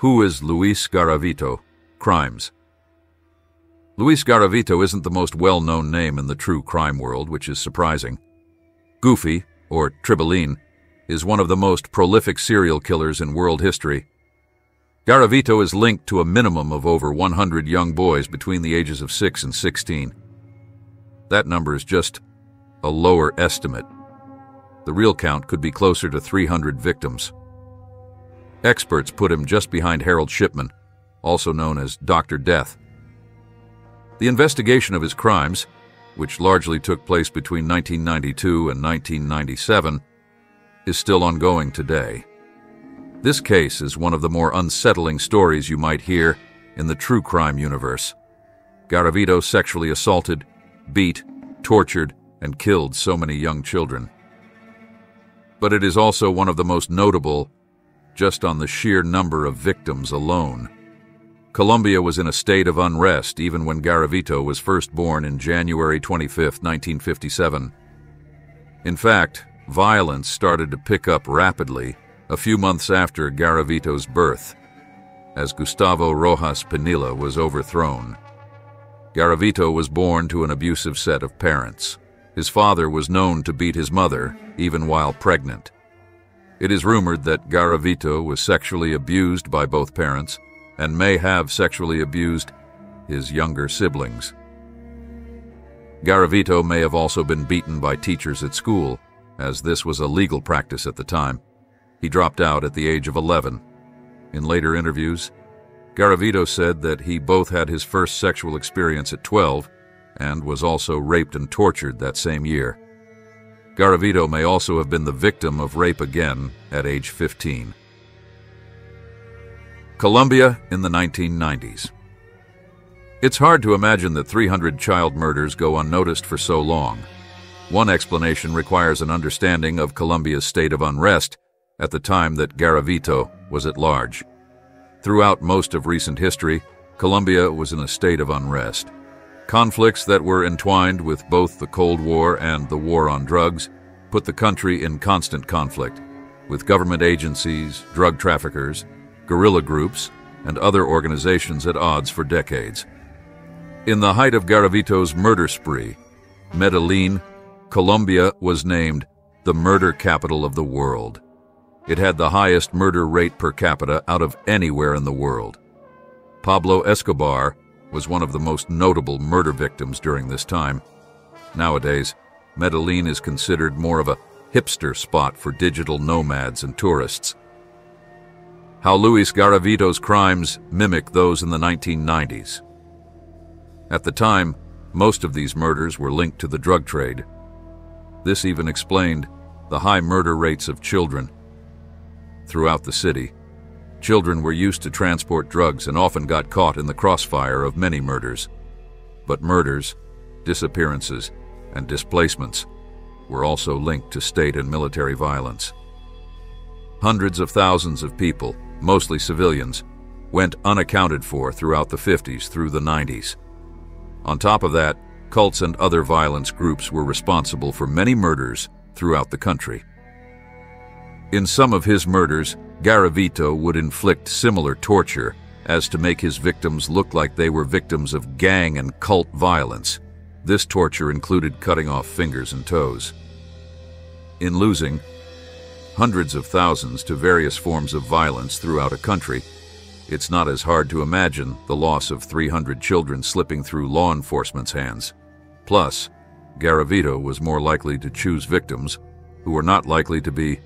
Who is Luis Garavito? Crimes. Luis Garavito isn't the most well-known name in the true crime world, which is surprising. Goofy, or Tribilín, is one of the most prolific serial killers in world history. Garavito is linked to a minimum of over 100 young boys between the ages of 6 and 16. That number is just a lower estimate. The real count could be closer to 300 victims. Experts put him just behind Harold Shipman, also known as Dr. Death. The investigation of his crimes, which largely took place between 1992 and 1997, is still ongoing today. This case is one of the more unsettling stories you might hear in the true crime universe. Garavito sexually assaulted, beat, tortured, and killed so many young children. But it is also one of the most notable just on the sheer number of victims alone. Colombia was in a state of unrest even when Garavito was first born in January 25, 1957. In fact, violence started to pick up rapidly a few months after Garavito's birth, as Gustavo Rojas Pinilla was overthrown. Garavito was born to an abusive set of parents. His father was known to beat his mother, even while pregnant. It is rumored that Garavito was sexually abused by both parents and may have sexually abused his younger siblings. Garavito may have also been beaten by teachers at school, as this was a legal practice at the time. He dropped out at the age of 11. In later interviews, Garavito said that he both had his first sexual experience at 12 and was also raped and tortured that same year. Garavito may also have been the victim of rape again at age 15. Colombia in the 1990s. It's hard to imagine that 300 child murders go unnoticed for so long. One explanation requires an understanding of Colombia's state of unrest at the time that Garavito was at large. Throughout most of recent history, Colombia was in a state of unrest. Conflicts that were entwined with both the Cold War and the War on Drugs put the country in constant conflict with government agencies, drug traffickers, guerrilla groups, and other organizations at odds for decades. In the height of Garavito's murder spree, Medellin, Colombia was named the murder capital of the world. It had the highest murder rate per capita out of anywhere in the world. Pablo Escobar was one of the most notable murder victims during this time. Nowadays, Medellin is considered more of a hipster spot for digital nomads and tourists. How Luis Garavito's crimes mimic those in the 1990s. At the time, most of these murders were linked to the drug trade. This even explained the high murder rates of children. Throughout the city, Children were used to transport drugs and often got caught in the crossfire of many murders. But murders, disappearances, and displacements were also linked to state and military violence. Hundreds of thousands of people, mostly civilians, went unaccounted for throughout the 50s through the 90s. On top of that, cults and other violence groups were responsible for many murders throughout the country. In some of his murders, Garavito would inflict similar torture as to make his victims look like they were victims of gang and cult violence. This torture included cutting off fingers and toes. In losing hundreds of thousands to various forms of violence throughout a country, it's not as hard to imagine the loss of 300 children slipping through law enforcement's hands. Plus, Garavito was more likely to choose victims who were not likely to be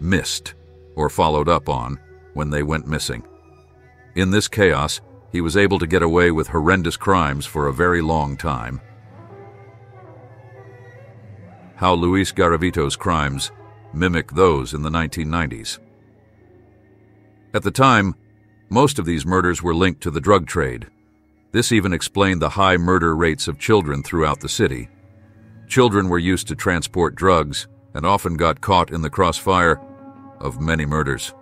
missed or followed up on when they went missing. In this chaos, he was able to get away with horrendous crimes for a very long time. How Luis Garavito's crimes mimic those in the 1990s. At the time, most of these murders were linked to the drug trade. This even explained the high murder rates of children throughout the city. Children were used to transport drugs and often got caught in the crossfire of many murders.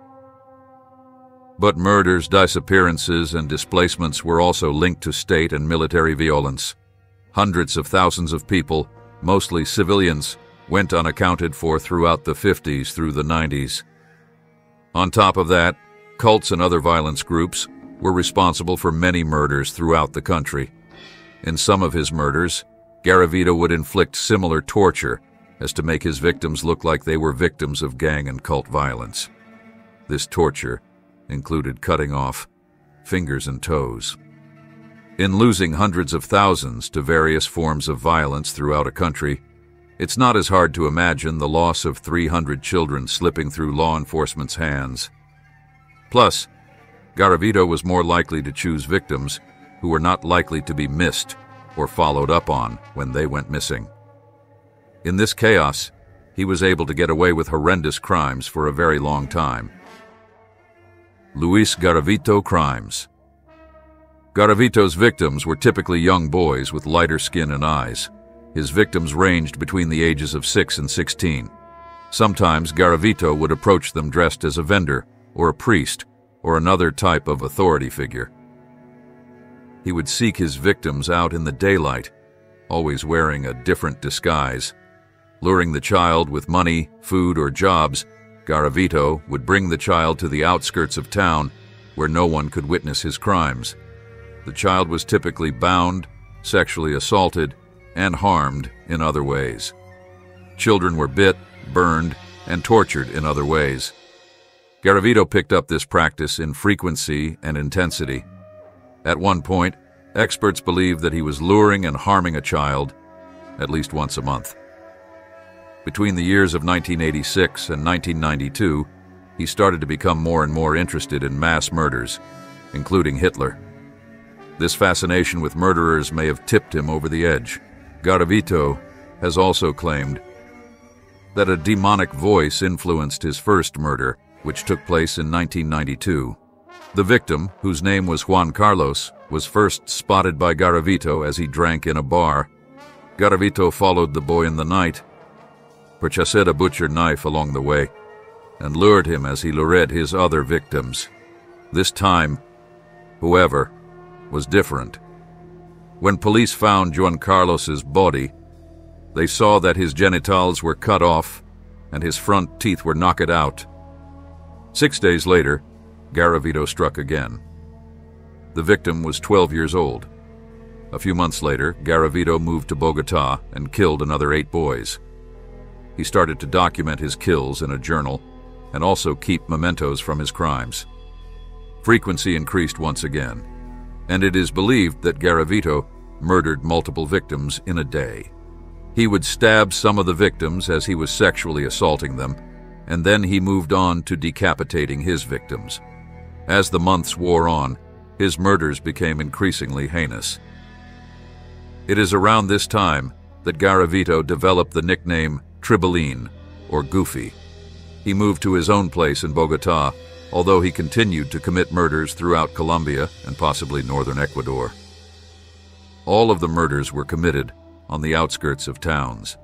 But murders, disappearances, and displacements were also linked to state and military violence. Hundreds of thousands of people, mostly civilians, went unaccounted for throughout the 50s through the 90s. On top of that, cults and other violence groups were responsible for many murders throughout the country. In some of his murders, Garavito would inflict similar torture as to make his victims look like they were victims of gang and cult violence. This torture included cutting off fingers and toes. In losing hundreds of thousands to various forms of violence throughout a country, it's not as hard to imagine the loss of 300 children slipping through law enforcement's hands. Plus, Garavito was more likely to choose victims who were not likely to be missed or followed up on when they went missing. In this chaos, he was able to get away with horrendous crimes for a very long time. Luis Garavito Crimes Garavito's victims were typically young boys with lighter skin and eyes. His victims ranged between the ages of 6 and 16. Sometimes Garavito would approach them dressed as a vendor, or a priest, or another type of authority figure. He would seek his victims out in the daylight, always wearing a different disguise. Luring the child with money, food, or jobs, Garavito would bring the child to the outskirts of town where no one could witness his crimes. The child was typically bound, sexually assaulted, and harmed in other ways. Children were bit, burned, and tortured in other ways. Garavito picked up this practice in frequency and intensity. At one point, experts believed that he was luring and harming a child at least once a month. Between the years of 1986 and 1992, he started to become more and more interested in mass murders, including Hitler. This fascination with murderers may have tipped him over the edge. Garavito has also claimed that a demonic voice influenced his first murder, which took place in 1992. The victim, whose name was Juan Carlos, was first spotted by Garavito as he drank in a bar. Garavito followed the boy in the night, purchased a butcher knife along the way, and lured him as he lured his other victims. This time, whoever, was different. When police found Juan Carlos's body, they saw that his genitals were cut off and his front teeth were knocked out. Six days later, Garavito struck again. The victim was 12 years old. A few months later, Garavito moved to Bogota and killed another eight boys. He started to document his kills in a journal and also keep mementos from his crimes. Frequency increased once again and it is believed that Garavito murdered multiple victims in a day. He would stab some of the victims as he was sexually assaulting them, and then he moved on to decapitating his victims. As the months wore on, his murders became increasingly heinous. It is around this time that Garavito developed the nickname Tribilin, or Goofy. He moved to his own place in Bogota although he continued to commit murders throughout Colombia and possibly northern Ecuador. All of the murders were committed on the outskirts of towns.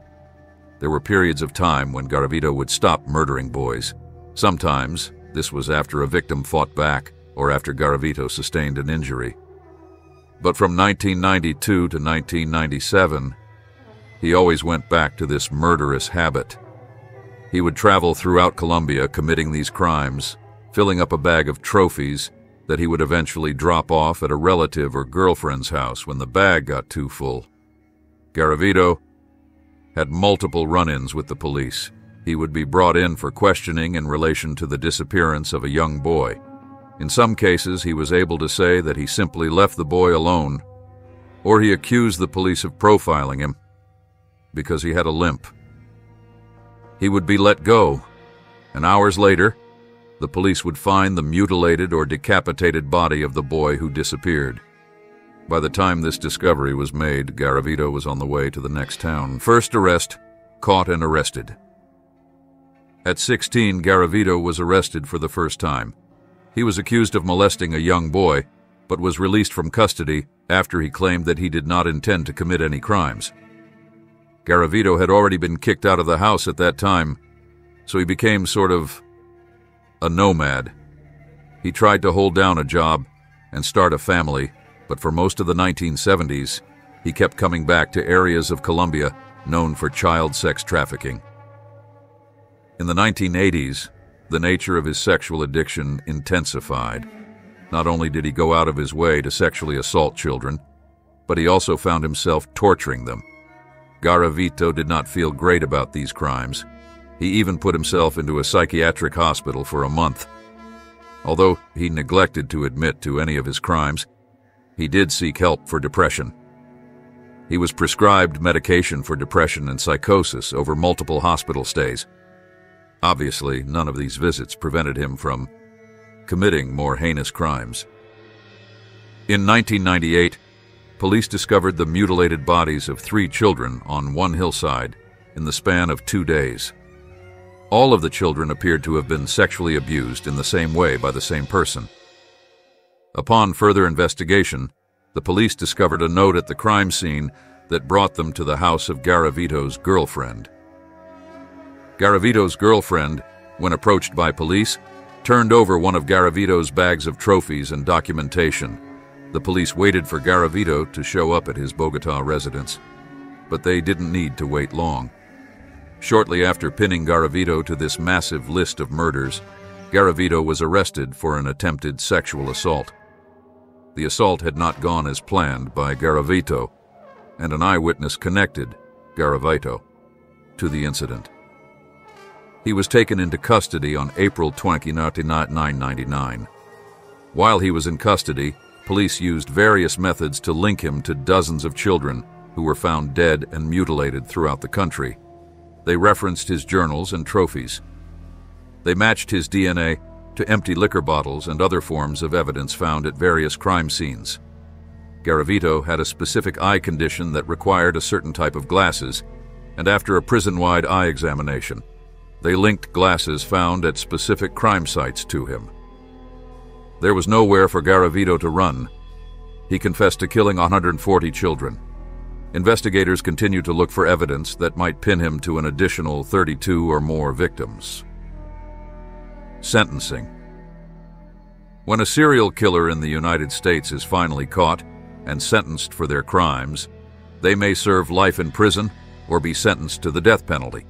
There were periods of time when Garavito would stop murdering boys. Sometimes, this was after a victim fought back or after Garavito sustained an injury. But from 1992 to 1997, he always went back to this murderous habit. He would travel throughout Colombia committing these crimes filling up a bag of trophies that he would eventually drop off at a relative or girlfriend's house when the bag got too full. Garavito had multiple run-ins with the police. He would be brought in for questioning in relation to the disappearance of a young boy. In some cases, he was able to say that he simply left the boy alone, or he accused the police of profiling him because he had a limp. He would be let go, and hours later, the police would find the mutilated or decapitated body of the boy who disappeared. By the time this discovery was made, Garavito was on the way to the next town. First arrest, caught and arrested. At 16, Garavito was arrested for the first time. He was accused of molesting a young boy, but was released from custody after he claimed that he did not intend to commit any crimes. Garavito had already been kicked out of the house at that time, so he became sort of a nomad. He tried to hold down a job and start a family, but for most of the 1970s, he kept coming back to areas of Colombia known for child sex trafficking. In the 1980s, the nature of his sexual addiction intensified. Not only did he go out of his way to sexually assault children, but he also found himself torturing them. Garavito did not feel great about these crimes. He even put himself into a psychiatric hospital for a month. Although he neglected to admit to any of his crimes, he did seek help for depression. He was prescribed medication for depression and psychosis over multiple hospital stays. Obviously, none of these visits prevented him from committing more heinous crimes. In 1998, police discovered the mutilated bodies of three children on one hillside in the span of two days. All of the children appeared to have been sexually abused in the same way by the same person. Upon further investigation, the police discovered a note at the crime scene that brought them to the house of Garavito's girlfriend. Garavito's girlfriend, when approached by police, turned over one of Garavito's bags of trophies and documentation. The police waited for Garavito to show up at his Bogota residence, but they didn't need to wait long. Shortly after pinning Garavito to this massive list of murders, Garavito was arrested for an attempted sexual assault. The assault had not gone as planned by Garavito, and an eyewitness connected Garavito to the incident. He was taken into custody on April 20, 1999. While he was in custody, police used various methods to link him to dozens of children who were found dead and mutilated throughout the country. They referenced his journals and trophies. They matched his DNA to empty liquor bottles and other forms of evidence found at various crime scenes. Garavito had a specific eye condition that required a certain type of glasses, and after a prison-wide eye examination, they linked glasses found at specific crime sites to him. There was nowhere for Garavito to run. He confessed to killing 140 children. Investigators continue to look for evidence that might pin him to an additional 32 or more victims. Sentencing. When a serial killer in the United States is finally caught and sentenced for their crimes, they may serve life in prison or be sentenced to the death penalty.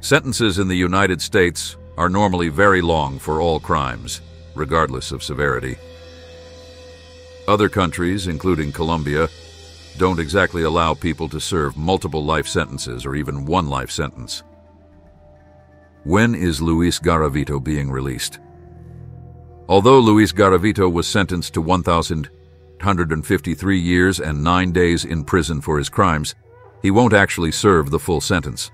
Sentences in the United States are normally very long for all crimes, regardless of severity. Other countries, including Colombia, don't exactly allow people to serve multiple life sentences or even one life sentence. When is Luis Garavito being released? Although Luis Garavito was sentenced to 1,153 years and nine days in prison for his crimes, he won't actually serve the full sentence.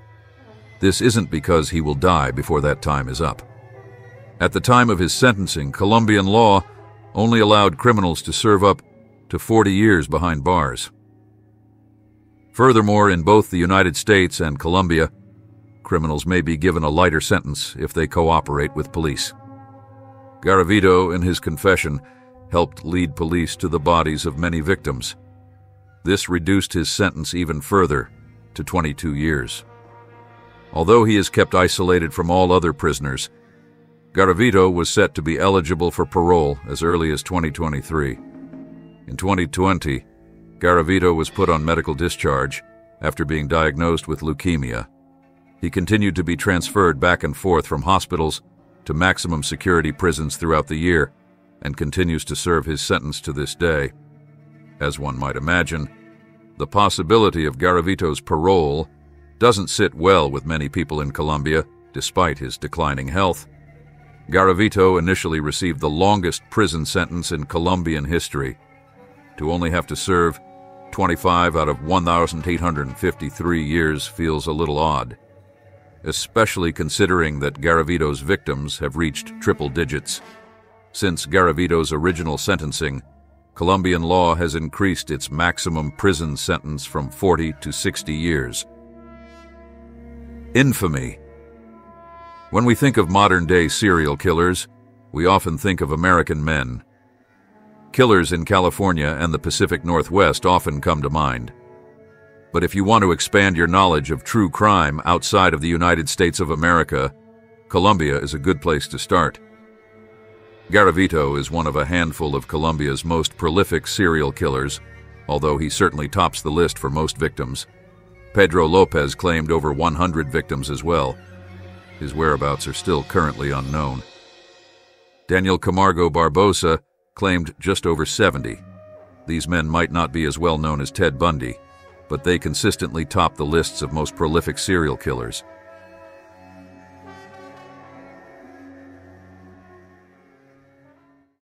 This isn't because he will die before that time is up. At the time of his sentencing, Colombian law only allowed criminals to serve up to 40 years behind bars. Furthermore, in both the United States and Colombia, criminals may be given a lighter sentence if they cooperate with police. Garavito, in his confession, helped lead police to the bodies of many victims. This reduced his sentence even further to 22 years. Although he is kept isolated from all other prisoners, Garavito was set to be eligible for parole as early as 2023. In 2020, Garavito was put on medical discharge after being diagnosed with leukemia. He continued to be transferred back and forth from hospitals to maximum security prisons throughout the year and continues to serve his sentence to this day. As one might imagine, the possibility of Garavito's parole doesn't sit well with many people in Colombia, despite his declining health. Garavito initially received the longest prison sentence in Colombian history, to only have to serve 25 out of 1,853 years feels a little odd especially considering that Garavito's victims have reached triple digits. Since Garavito's original sentencing, Colombian law has increased its maximum prison sentence from 40 to 60 years. Infamy. When we think of modern-day serial killers, we often think of American men. Killers in California and the Pacific Northwest often come to mind. But if you want to expand your knowledge of true crime outside of the United States of America, Colombia is a good place to start. Garavito is one of a handful of Colombia's most prolific serial killers, although he certainly tops the list for most victims. Pedro Lopez claimed over 100 victims as well. His whereabouts are still currently unknown. Daniel Camargo Barbosa claimed just over 70. These men might not be as well known as Ted Bundy, but they consistently top the lists of most prolific serial killers,